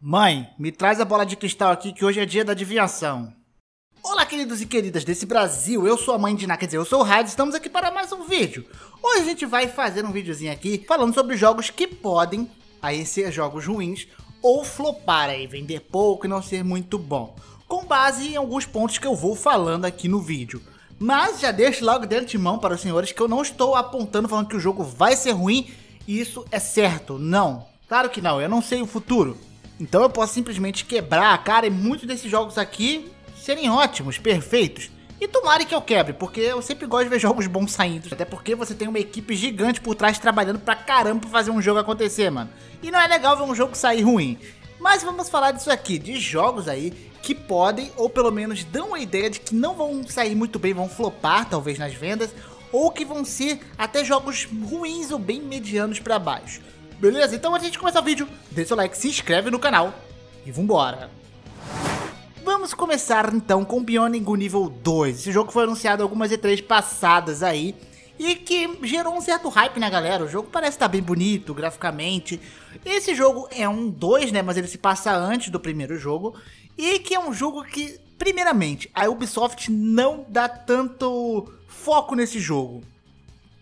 Mãe, me traz a bola de cristal aqui que hoje é dia da adivinhação. Olá, queridos e queridas desse Brasil, eu sou a mãe de Ná, quer dizer, eu sou o Rádio, estamos aqui para mais um vídeo. Hoje a gente vai fazer um videozinho aqui falando sobre jogos que podem aí ser jogos ruins ou flopar aí, vender pouco e não ser muito bom. Com base em alguns pontos que eu vou falando aqui no vídeo. Mas já deixo logo de antemão para os senhores que eu não estou apontando falando que o jogo vai ser ruim e isso é certo, não. Claro que não, eu não sei o futuro. Então eu posso simplesmente quebrar a cara e muitos desses jogos aqui serem ótimos, perfeitos. E tomara que eu quebre, porque eu sempre gosto de ver jogos bons saindo. Até porque você tem uma equipe gigante por trás trabalhando pra caramba pra fazer um jogo acontecer, mano. E não é legal ver um jogo sair ruim. Mas vamos falar disso aqui, de jogos aí que podem, ou pelo menos dão a ideia de que não vão sair muito bem, vão flopar talvez nas vendas, ou que vão ser até jogos ruins ou bem medianos para baixo. Beleza? Então antes de começar o vídeo, deixa o like, se inscreve no canal e vambora! Vamos começar então com Bioning nível 2. Esse jogo foi anunciado algumas E3 passadas aí e que gerou um certo hype na galera. O jogo parece estar bem bonito graficamente. Esse jogo é um 2, né, mas ele se passa antes do primeiro jogo e que é um jogo que, primeiramente, a Ubisoft não dá tanto foco nesse jogo.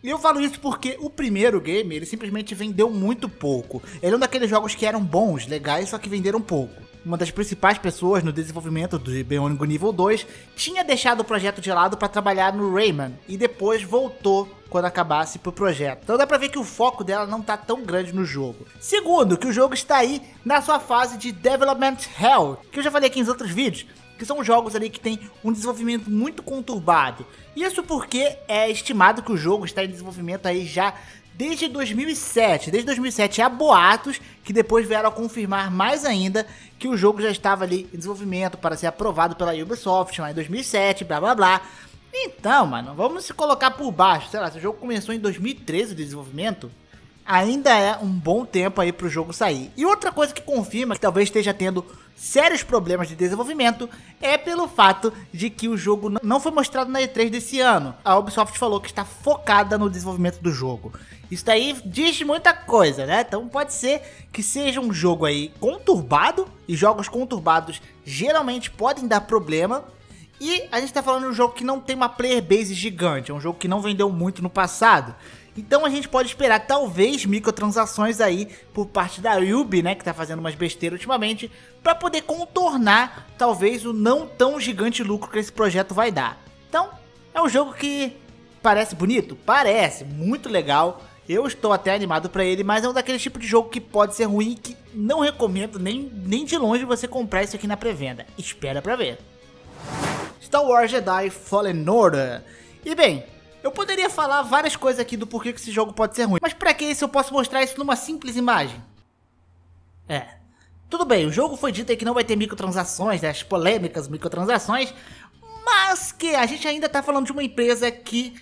E eu falo isso porque o primeiro game, ele simplesmente vendeu muito pouco. Ele é um daqueles jogos que eram bons, legais, só que venderam pouco. Uma das principais pessoas no desenvolvimento do Bionic Nível 2 tinha deixado o projeto de lado para trabalhar no Rayman e depois voltou quando acabasse pro projeto. Então dá pra ver que o foco dela não tá tão grande no jogo. Segundo, que o jogo está aí na sua fase de Development Hell, que eu já falei aqui nos outros vídeos que são jogos ali que tem um desenvolvimento muito conturbado. Isso porque é estimado que o jogo está em desenvolvimento aí já desde 2007. Desde 2007 há boatos que depois vieram a confirmar mais ainda que o jogo já estava ali em desenvolvimento para ser aprovado pela Ubisoft lá em 2007, blá blá blá. Então, mano, vamos se colocar por baixo. Sei lá, se o jogo começou em 2013 o desenvolvimento, ainda é um bom tempo aí para o jogo sair. E outra coisa que confirma que talvez esteja tendo sérios problemas de desenvolvimento é pelo fato de que o jogo não foi mostrado na E3 desse ano. A Ubisoft falou que está focada no desenvolvimento do jogo. Isso daí diz muita coisa, né? Então pode ser que seja um jogo aí conturbado, e jogos conturbados geralmente podem dar problema. E a gente tá falando de um jogo que não tem uma player base gigante, é um jogo que não vendeu muito no passado. Então a gente pode esperar talvez microtransações aí por parte da Ubi, né, que tá fazendo umas besteiras ultimamente, para poder contornar talvez o não tão gigante lucro que esse projeto vai dar. Então, é um jogo que parece bonito, parece muito legal. Eu estou até animado para ele, mas é um daquele tipo de jogo que pode ser ruim que não recomendo nem, nem de longe você comprar isso aqui na pré-venda. Espera para ver. Star Wars Jedi Fallen Order. E bem, eu poderia falar várias coisas aqui do porquê que esse jogo pode ser ruim, mas para que isso eu posso mostrar isso numa simples imagem? É. Tudo bem, o jogo foi dito aí que não vai ter microtransações, né, as polêmicas microtransações, mas que a gente ainda tá falando de uma empresa que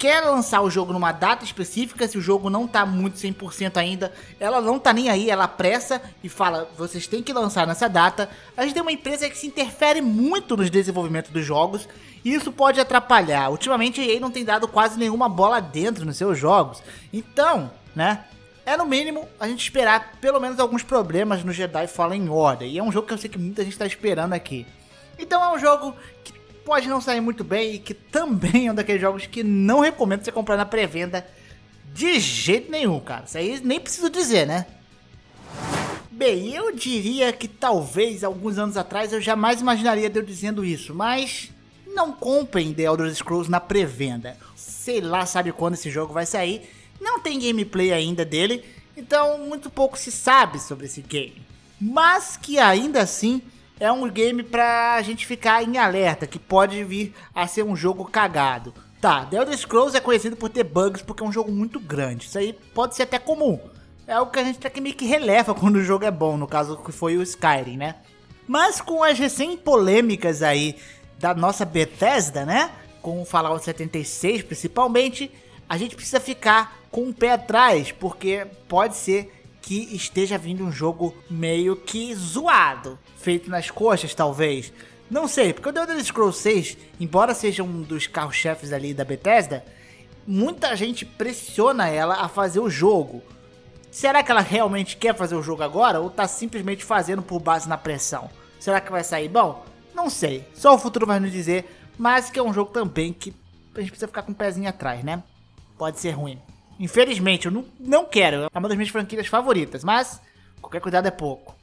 quer lançar o jogo numa data específica, se o jogo não tá muito 100% ainda, ela não tá nem aí, ela pressa e fala, vocês têm que lançar nessa data. A gente tem uma empresa que se interfere muito nos desenvolvimentos dos jogos e isso pode atrapalhar. Ultimamente a EA não tem dado quase nenhuma bola dentro nos seus jogos. Então, né? É no mínimo a gente esperar pelo menos alguns problemas no Jedi Fallen Order. E é um jogo que eu sei que muita gente está esperando aqui. Então é um jogo que pode não sair muito bem e que também é um daqueles jogos que não recomendo você comprar na pré-venda de jeito nenhum, cara. Isso aí nem preciso dizer, né? Bem, eu diria que talvez alguns anos atrás eu jamais imaginaria de eu dizendo isso, mas não comprem The Elder Scrolls na pré-venda. Sei lá, sabe quando esse jogo vai sair. Não tem gameplay ainda dele, então muito pouco se sabe sobre esse game. Mas que ainda assim é um game pra gente ficar em alerta, que pode vir a ser um jogo cagado. Tá, The Elder Scrolls é conhecido por ter bugs porque é um jogo muito grande. Isso aí pode ser até comum. É algo que a gente que meio que releva quando o jogo é bom, no caso que foi o Skyrim, né? Mas com as recém polêmicas aí da nossa Bethesda, né? Com o Fallout 76 principalmente, a gente precisa ficar com o pé atrás, porque pode ser que esteja vindo um jogo meio que zoado, feito nas coxas talvez. Não sei, porque o The Elder Scrolls 6, embora seja um dos carros-chefes ali da Bethesda, muita gente pressiona ela a fazer o jogo. Será que ela realmente quer fazer o jogo agora ou tá simplesmente fazendo por base na pressão? Será que vai sair bom? Não sei, só o futuro vai nos dizer, mas que é um jogo também que a gente precisa ficar com o um pezinho atrás, né? Pode ser ruim. Infelizmente, eu não, não quero, é uma das minhas franquias favoritas, mas qualquer cuidado é pouco.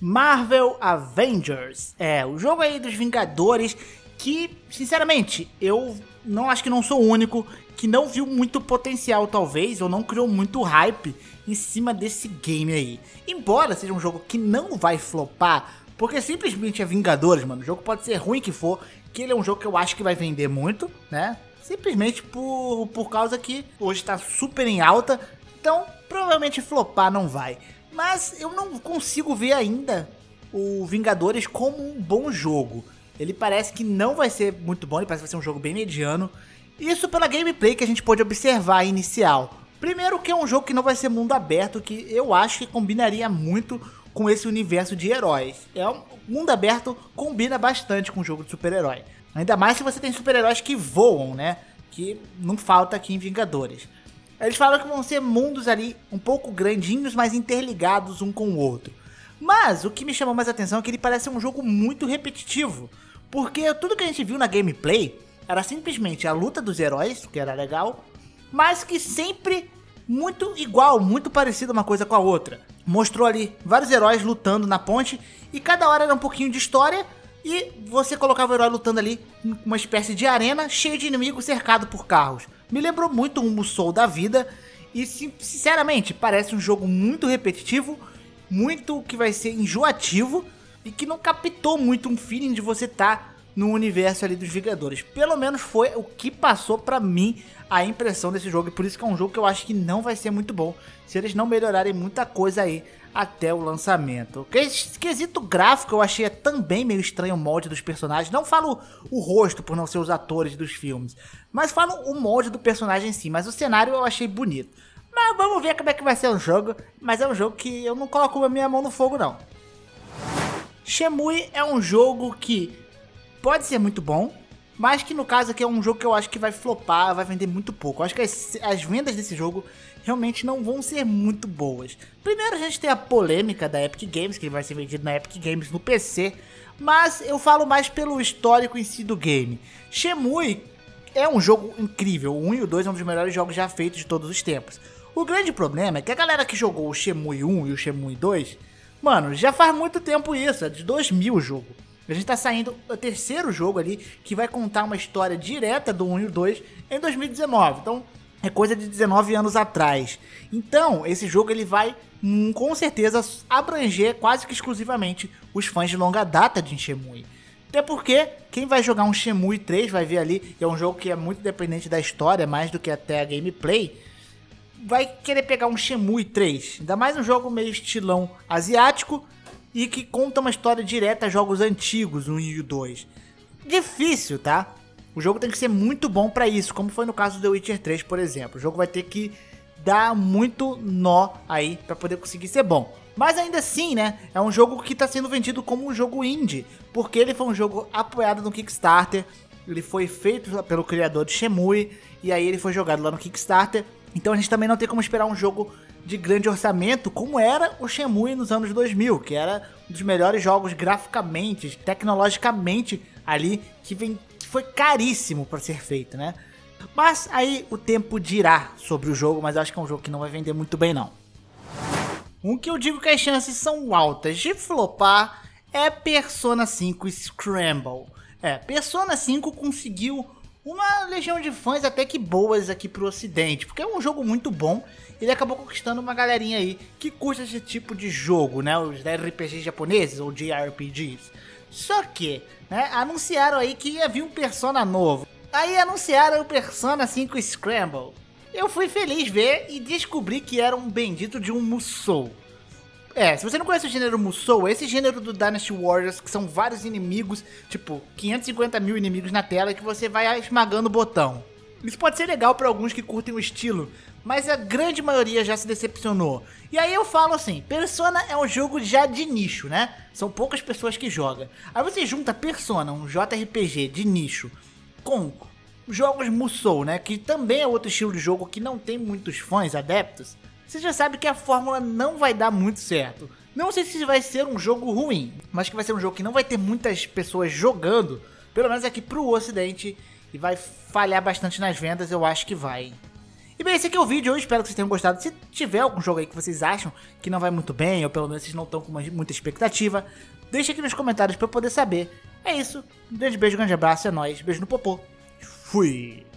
Marvel Avengers, é, o jogo aí dos Vingadores que, sinceramente, eu não acho que não sou o único que não viu muito potencial, talvez, ou não criou muito hype em cima desse game aí. Embora seja um jogo que não vai flopar, porque simplesmente é Vingadores, mano. O jogo pode ser ruim que for, que ele é um jogo que eu acho que vai vender muito, né? Simplesmente por, por causa que hoje tá super em alta, então provavelmente flopar não vai. Mas eu não consigo ver ainda o Vingadores como um bom jogo. Ele parece que não vai ser muito bom, ele parece que vai ser um jogo bem mediano. Isso pela gameplay que a gente pode observar inicial. Primeiro que é um jogo que não vai ser mundo aberto, que eu acho que combinaria muito com esse universo de heróis. É um mundo aberto combina bastante com o jogo de super-herói. Ainda mais se você tem super-heróis que voam, né? Que não falta aqui em Vingadores. Eles falam que vão ser mundos ali um pouco grandinhos, mas interligados um com o outro. Mas o que me chamou mais atenção é que ele parece um jogo muito repetitivo. Porque tudo que a gente viu na gameplay era simplesmente a luta dos heróis, que era legal, mas que sempre muito igual, muito parecido uma coisa com a outra. Mostrou ali vários heróis lutando na ponte e cada hora era um pouquinho de história e você colocava o herói lutando ali uma espécie de arena cheio de inimigos cercado por carros. Me lembrou muito um Musou da vida e sinceramente parece um jogo muito repetitivo, muito que vai ser enjoativo e que não captou muito um feeling de você estar tá no universo ali dos Vingadores. Pelo menos foi o que passou para mim a impressão desse jogo e por isso que é um jogo que eu acho que não vai ser muito bom se eles não melhorarem muita coisa aí até o lançamento. Quesito gráfico eu achei também meio estranho o molde dos personagens. Não falo o rosto por não ser os atores dos filmes, mas falo o molde do personagem em si. Mas o cenário eu achei bonito. Mas vamos ver como é que vai ser o jogo. Mas é um jogo que eu não coloco a minha mão no fogo, não. Shemui é um jogo que pode ser muito bom, mas que no caso aqui é um jogo que eu acho que vai flopar, vai vender muito pouco. Eu acho que as, as vendas desse jogo realmente não vão ser muito boas. Primeiro a gente tem a polêmica da Epic Games, que vai ser vendido na Epic Games no PC, mas eu falo mais pelo histórico em si do game. Shemui é um jogo incrível, o 1 e o 2 é um dos melhores jogos já feitos de todos os tempos. O grande problema é que a galera que jogou o Shemui 1 e o Shemui 2, mano, já faz muito tempo isso, é de 2000 o jogo. A gente tá saindo o terceiro jogo ali que vai contar uma história direta do 1 e o 2 em 2019. Então, é coisa de 19 anos atrás. Então, esse jogo ele vai hum, com certeza abranger quase que exclusivamente os fãs de longa data de Shenmue. Até porque quem vai jogar um Shenmue 3 vai ver ali, é um jogo que é muito dependente da história, mais do que até a gameplay, vai querer pegar um Shenmue 3. Ainda mais um jogo meio estilão asiático e que conta uma história direta a jogos antigos, o 1 e o 2. Difícil, tá? O jogo tem que ser muito bom para isso, como foi no caso do The Witcher 3, por exemplo. O jogo vai ter que dar muito nó aí para poder conseguir ser bom. Mas ainda assim, né, é um jogo que está sendo vendido como um jogo indie, porque ele foi um jogo apoiado no Kickstarter, ele foi feito pelo criador de Shemui, e aí ele foi jogado lá no Kickstarter. Então a gente também não tem como esperar um jogo de grande orçamento, como era o Shemui nos anos 2000, que era um dos melhores jogos graficamente, tecnologicamente ali, que vem foi caríssimo para ser feito, né? Mas aí o tempo dirá sobre o jogo, mas acho que é um jogo que não vai vender muito bem não. Um que eu digo que as chances são altas de flopar é Persona 5 Scramble. É, Persona 5 conseguiu uma legião de fãs até que boas aqui pro ocidente, porque é um jogo muito bom. Ele acabou conquistando uma galerinha aí que curte esse tipo de jogo, né? Os RPGs japoneses ou JRPGs. Só que, né, anunciaram aí que ia vir um Persona novo. Aí anunciaram o Persona 5 Scramble. Eu fui feliz ver e descobri que era um bendito de um Musou. É, se você não conhece o gênero Musou, é esse gênero do Dynasty Warriors, que são vários inimigos, tipo 550 mil inimigos na tela, que você vai esmagando o botão. Isso pode ser legal para alguns que curtem o estilo, mas a grande maioria já se decepcionou. E aí eu falo assim, Persona é um jogo já de nicho, né? São poucas pessoas que jogam. Aí você junta Persona, um JRPG de nicho, com jogos Musou, né? Que também é outro estilo de jogo que não tem muitos fãs adeptos. Você já sabe que a fórmula não vai dar muito certo. Não sei se vai ser um jogo ruim, mas que vai ser um jogo que não vai ter muitas pessoas jogando, pelo menos aqui pro ocidente, e vai falhar bastante nas vendas, eu acho que vai. E bem, esse aqui é o vídeo, eu espero que vocês tenham gostado. Se tiver algum jogo aí que vocês acham que não vai muito bem, ou pelo menos vocês não estão com muita expectativa, deixa aqui nos comentários para eu poder saber. É isso, um grande beijo, grande abraço, é nóis, beijo no popô. Fui!